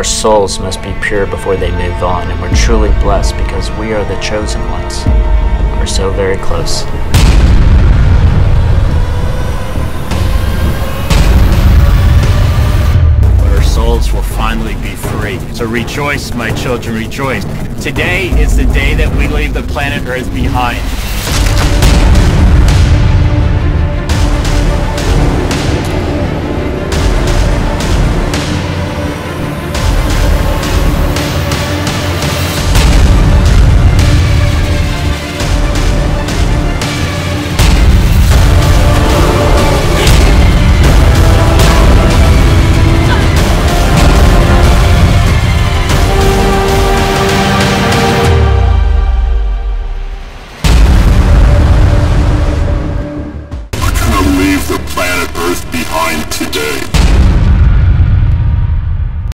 Our souls must be pure before they move on, and we're truly blessed because we are the chosen ones. We're so very close. Our souls will finally be free. So rejoice, my children, rejoice. Today is the day that we leave the planet Earth behind. the planet Earth